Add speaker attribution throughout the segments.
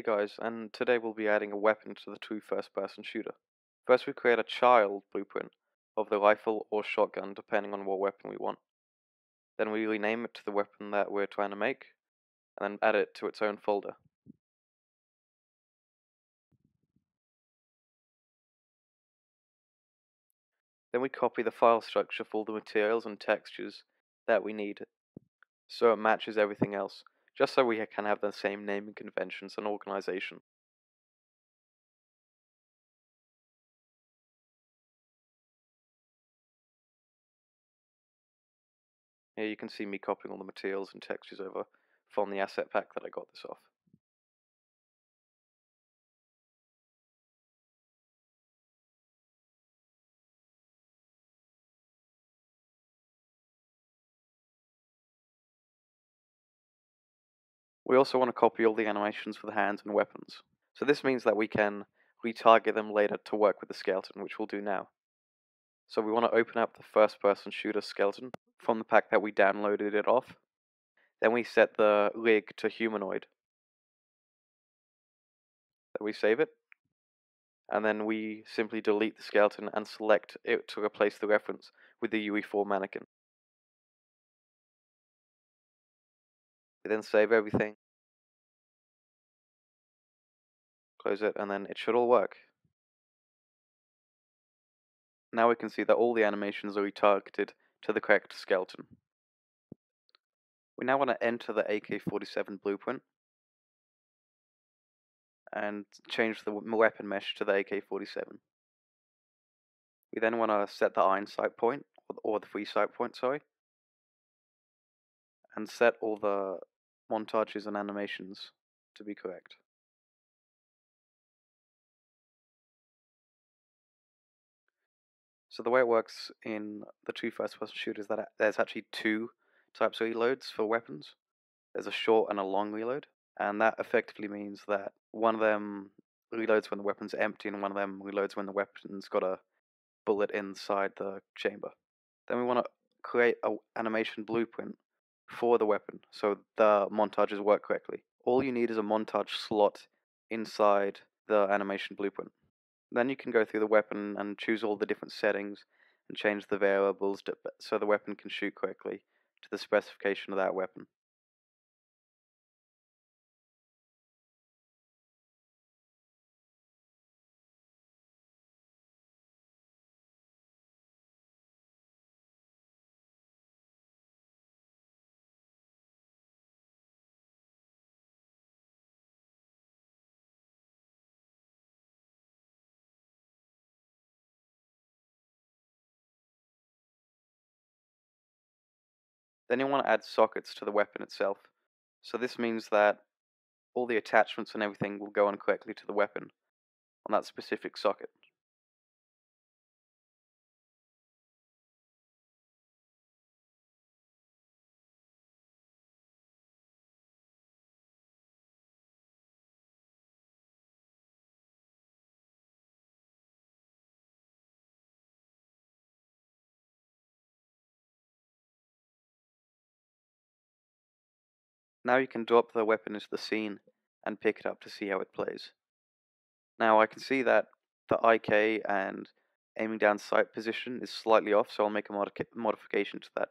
Speaker 1: Hey guys, and today we'll be adding a weapon to the true first-person shooter. First we create a child blueprint of the rifle or shotgun depending on what weapon we want. Then we rename it to the weapon that we're trying to make, and then add it to its own folder. Then we copy the file structure for all the materials and textures that we need so it matches everything else, just so we can have the same naming conventions and organization. Here you can see me copying all the materials and textures over from the asset pack that I got this off. We also want to copy all the animations for the hands and weapons. So this means that we can retarget them later to work with the skeleton, which we'll do now. So we want to open up the first person shooter skeleton from the pack that we downloaded it off. Then we set the rig to humanoid. Then we save it. And then we simply delete the skeleton and select it to replace the reference with the UE4 mannequin. We then save everything, close it, and then it should all work. Now we can see that all the animations are retargeted to the correct skeleton. We now want to enter the AK-47 blueprint and change the weapon mesh to the AK-47. We then want to set the iron sight point, or the free sight point, sorry, and set all the montages and animations to be correct. So the way it works in the true first-person shooters is that uh, there's actually two types of reloads for weapons. There's a short and a long reload, and that effectively means that one of them reloads when the weapon's empty, and one of them reloads when the weapon's got a bullet inside the chamber. Then we want to create an animation blueprint for the weapon so the montages work correctly. All you need is a montage slot inside the animation blueprint. Then you can go through the weapon and choose all the different settings and change the variables to, so the weapon can shoot correctly to the specification of that weapon. Then you want to add sockets to the weapon itself. So this means that all the attachments and everything will go on correctly to the weapon on that specific socket. Now you can drop the weapon into the scene and pick it up to see how it plays. Now I can see that the IK and aiming down sight position is slightly off, so I'll make a modi modification to that.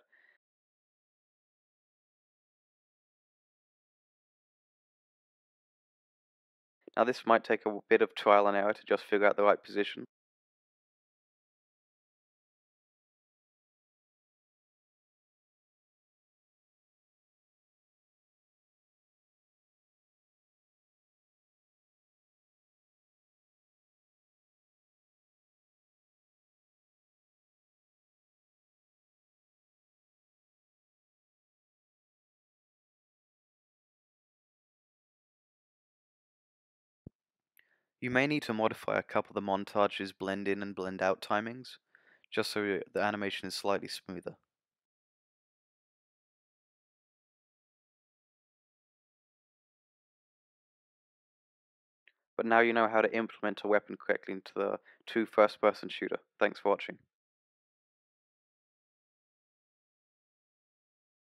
Speaker 1: Now this might take a bit of trial and error to just figure out the right position. You may need to modify a couple of the montage's blend in and blend out timings, just so the animation is slightly smoother. But now you know how to implement a weapon correctly into the true first person shooter. Thanks for watching.